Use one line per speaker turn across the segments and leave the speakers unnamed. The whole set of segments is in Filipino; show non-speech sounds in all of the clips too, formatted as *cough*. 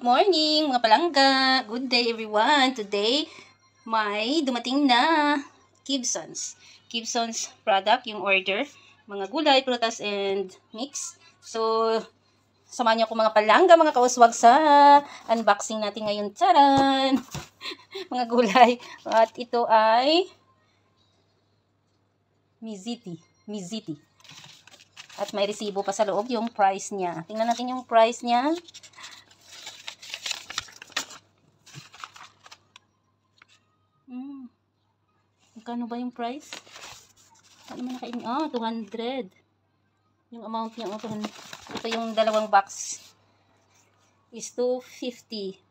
good morning mga palangga. Good day everyone. Today, may dumating na Gibson's. Gibson's product, yung order. Mga gulay, prutas, and mix. So, samahan niyo ako mga palangga, mga kauswag sa unboxing natin ngayon. Taran! *laughs* mga gulay. At ito ay Miziti. Miziti. At may resibo pa sa loob yung price niya. Tingnan natin yung price niya. Magkano ba yung price? Ano man nakain? Ah, 200. Yung amount niya. Oh, 200. Ito yung dalawang box. Is 250.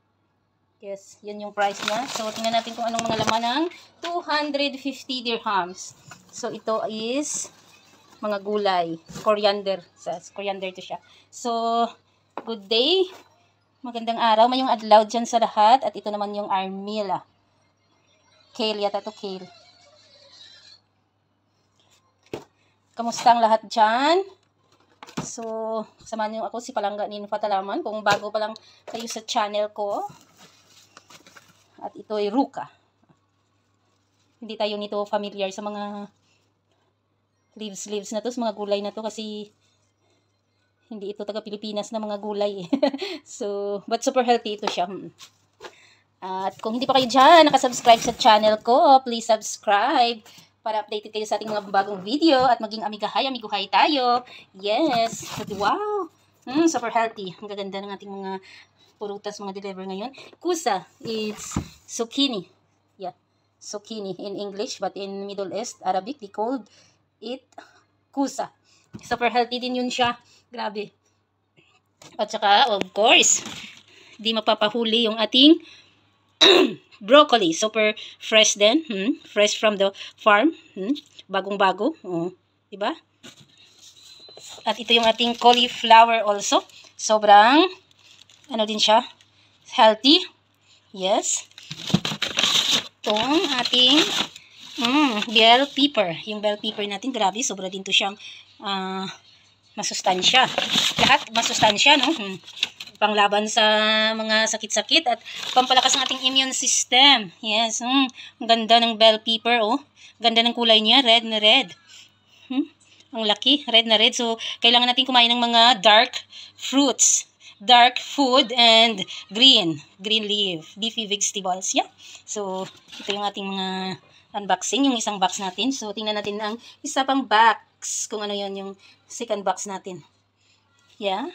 Yes, yun yung price niya. So, tingnan natin kung anong mga laman ng 250 dirhams. So, ito is mga gulay. Coriander. Sa coriander to siya. So, good day. Magandang araw. May yung adlaw dyan sa lahat. At ito naman yung armila. Kale yata to kale. Kamusta ang lahat dyan? So, samahan niyo ako si Palangga ni Fatalaman. Kung bago pa lang kayo sa channel ko. At ito ay Ruka. Hindi tayo nito familiar sa mga leaves leaves na to, sa mga gulay na to kasi hindi ito taga Pilipinas na mga gulay. *laughs* so, but super healthy ito siya. Hmm. At kung hindi pa kayo dyan, nakasubscribe sa channel ko, please subscribe para updated kayo sa ating mga bagong video at maging amigahay, amiguhay tayo. Yes! Wow! Mm, super healthy. Ang gaganda ng ating mga purutas, mga deliver ngayon. Kusa, it's zucchini. Yeah, zucchini in English, but in Middle East, Arabic, they called it kusa. Super healthy din yun siya. Grabe. At saka, of course, di mapapahuli yung ating *clears throat* broccoli. Super fresh din. Hmm? Fresh from the farm. Hmm? Bagong-bago. Oh. Diba? At ito yung ating cauliflower also. Sobrang, ano din siya, healthy. Yes. Itong ating Mm, bell pepper. Yung bell pepper natin, grabe, sobra din to siyang uh, masustansya. Lahat masustansya, no? Hmm. Panglaban sa mga sakit-sakit at pampalakas ng ating immune system. Yes, mm, ang ganda ng bell pepper, oh. Ganda ng kulay niya, red na red. Hmm? Ang laki, red na red. So, kailangan natin kumain ng mga dark fruits dark food and green, green leaf, leafy vegetables. Yeah. So, ito yung ating mga unboxing, yung isang box natin. So, tingnan natin ang isa pang box, kung ano yon yung second box natin. Yeah.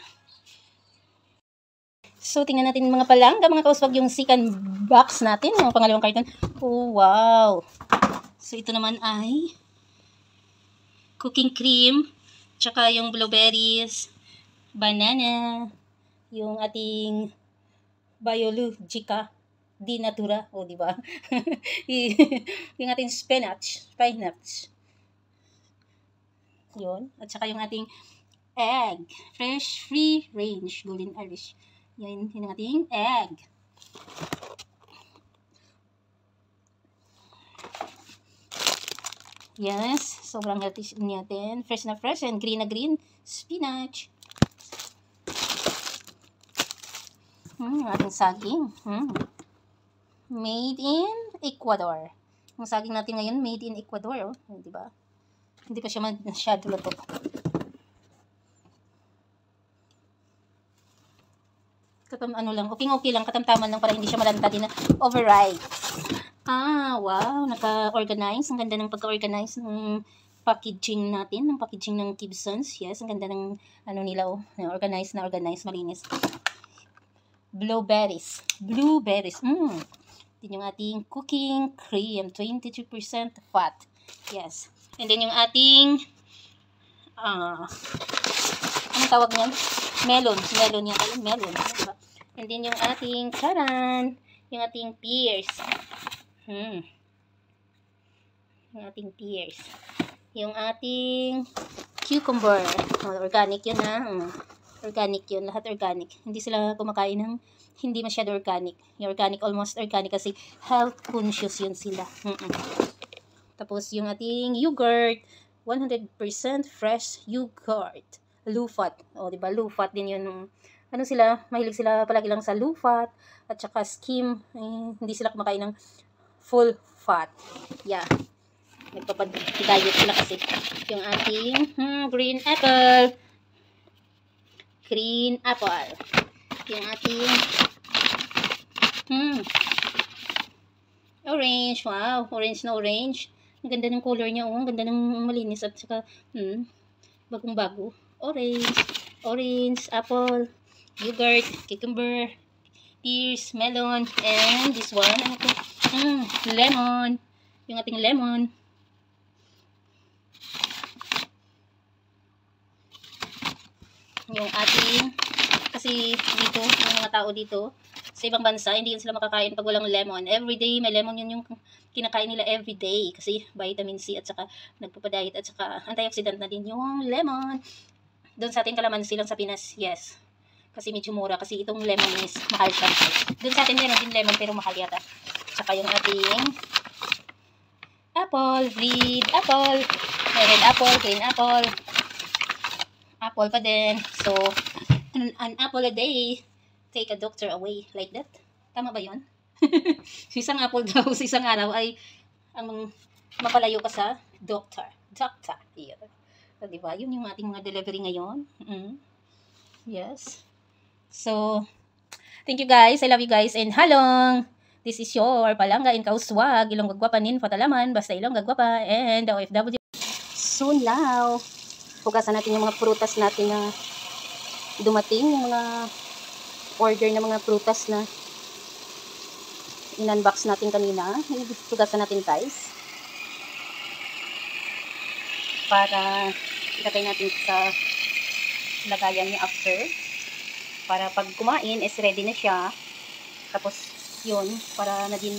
So, tingnan natin mga palangga, mga kauswag, yung second box natin, yung pangalawang carton. Oh, wow. So, ito naman ay cooking cream, tsaka yung blueberries, banana, yung ating biologica di natura, o di ba? *laughs* yung ating spinach, spinach. Yun. At saka yung ating egg, fresh free range golden irish. Yan yung ating egg. Yes, sobrang healthy natin. Fresh na fresh and green na green spinach. Hmm, ating saging. Hmm made in Ecuador. Ang saging natin ngayon, made in Ecuador, oh. di ba? Hindi pa siya masyado luto. Katam ano lang, okay okay lang, katamtaman lang para hindi siya malanta din na overripe. Ah, wow, naka-organize. Ang ganda ng pagka-organize ng packaging natin, ng packaging ng Gibsons. Yes, ang ganda ng ano nila, oh, organize na organize, malinis. Blueberries. Blueberries. Mm. Din yung ating cooking cream, 22% fat. Yes. And then yung ating uh, anong tawag niyan? Melon. Melon yan. Ayun, melon. Diba? And then yung ating charan, yung ating pears. Hmm. Yung ating pears. Yung ating cucumber. Oh, organic yun ha. Hmm. Organic yun. Lahat organic. Hindi sila kumakain ng hindi masyado organic. Yung organic, almost organic kasi health conscious yun sila. Mm -mm. Tapos yung ating yogurt, 100% fresh yogurt. Low fat. O, di ba? Low fat din yun ano sila, mahilig sila palagi lang sa low fat at saka skim. Eh, hindi sila kumakain ng full fat. Yeah. Nagpapadiet sila kasi. Yung ating hmm, green apple. Green apple. Yung ating hmm, orange. Wow, orange na orange. Ang ganda ng color niya. Oh. Ang ganda ng malinis at saka hmm, bagong bago. Orange. Orange, apple, yogurt, cucumber, pears, melon, and this one, ano to? Mm, lemon. Yung ating lemon. Yung ating, kasi dito, yung mga tao dito, sa ibang bansa, hindi sila makakain pag walang lemon. Everyday, may lemon yun yung kinakain nila everyday. Kasi vitamin C at saka nagpapadiet at saka antioxidant na din yung lemon. Doon sa ating kalamansi lang sa Pinas, yes. Kasi medyo mura. Kasi itong lemon is mahal siya. Doon sa atin meron din lemon pero mahal yata. Tsaka yung ating apple, red apple, red apple, green apple, apple pa din. So, an, an apple a day, take a doctor away. Like that. Tama ba yun? *laughs* isang apple daw sa isang araw ay ang mapalayo ka sa doctor. Doctor. Yun. So, diba? Yun yung ating mga delivery ngayon. Mm. Yes. So, thank you guys. I love you guys. And halong! This is your Palangga in Kauswag, Ilong Gagwapa nin Fatalaman, basta Ilong Gagwapa, and OFW. Soon now, hugasan natin yung mga prutas natin na dumating, yung mga order na mga prutas na in-unbox natin kanina. Hugasan natin guys. Para ilagay natin sa lagayan niya after para pag kumain is ready na siya. Tapos yun para na din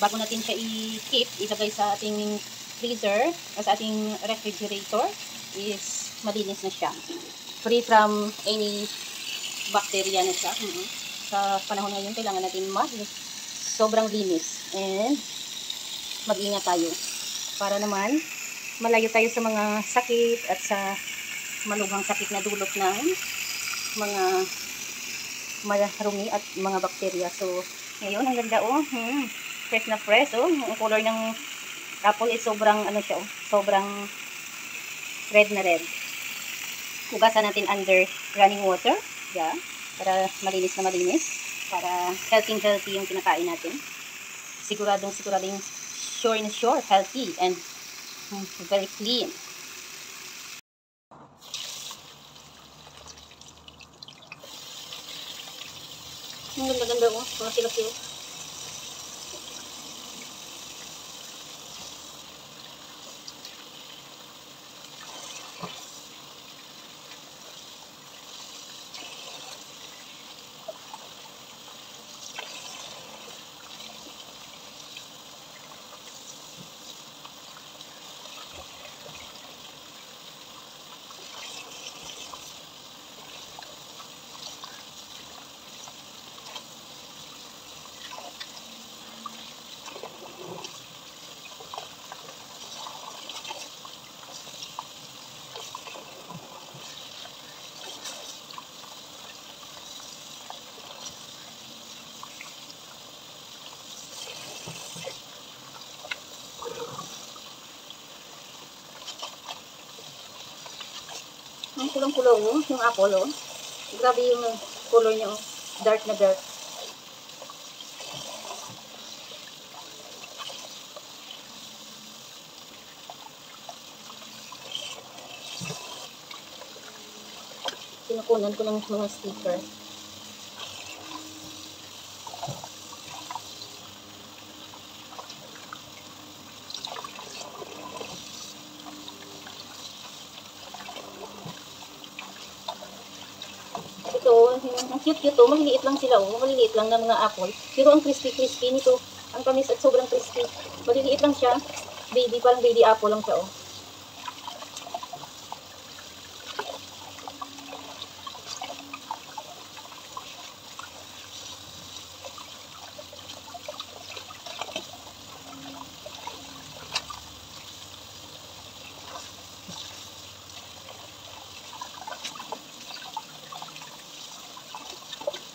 bago natin siya i-keep ilagay sa ating freezer sa ating refrigerator is malinis na siya. Free from any bacteria na siya. Mm -hmm. sa panahon ngayon kailangan natin mag sobrang linis and mag-ingat tayo. Para naman malayo tayo sa mga sakit at sa malugang sakit na dulot ng mga marumi at mga bakterya. So, ngayon, ang ganda oh. Hmm, fresh na fresh oh. Ang color ng apple is sobrang ano siya oh. Sobrang red na red. Hugasan natin under running water. Yeah. Para malinis na malinis. Para healthy healthy yung kinakain natin. Siguradong siguradong sure and sure healthy and very clean. Ang ganda-ganda oh. Mga sila-sila. Ang kulong-kulong, oh, yung apple, oh. Grabe yung color niya, oh. Dark na dark. Kinukunan ko ng mga sticker. ito, cute-cute to, maliliit lang sila oh, maliliit lang na mga apple. Pero ang crispy-crispy nito, ang tamis at sobrang crispy. Maliliit lang siya, baby, parang baby apple lang siya oh.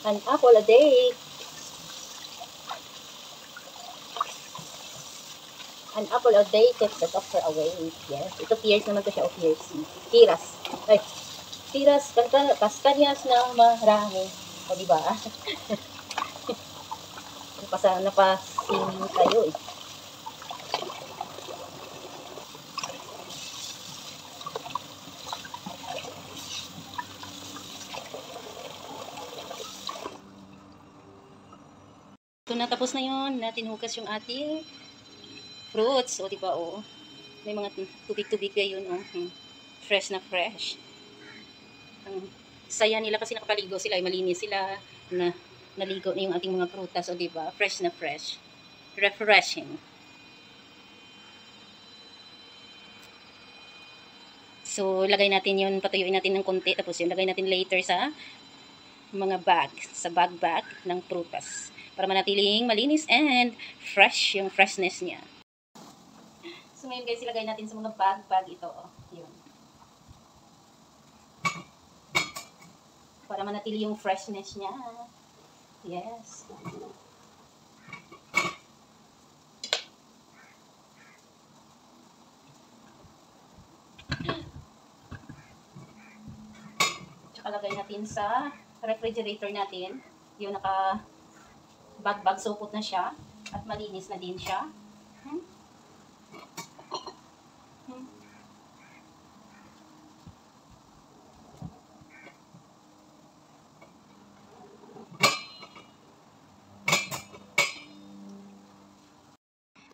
An apple a day. An apple a day keeps the doctor away. Yes. Ito tears naman to siya o tears. Tiras. Ay. Tiras. Kanta, kastanyas ng marami. O diba? *laughs* Napasa, napasingin kayo eh. Ito na, na yun. Natin hugas yung ating fruits. O, diba, o. May mga tubig-tubig kayo, no? Hmm. Fresh na fresh. Ang saya nila kasi nakapaligo sila, malinis sila, na naligo na yung ating mga prutas, o, diba? Fresh na fresh. Refreshing. So, lagay natin yun, patuyuin natin ng konti, tapos yun, lagay natin later sa mga bag, sa bag-bag ng prutas para manatiling malinis and fresh yung freshness niya. So ngayon guys, ilagay natin sa mga bag-bag ito. Oh. Yun. Para manatili yung freshness niya. Yes. Tsaka lagay natin sa refrigerator natin. Yung naka bag-bag supot na siya at malinis na din siya. Hmm? Hmm.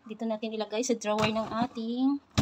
Dito natin ilagay sa drawer ng ating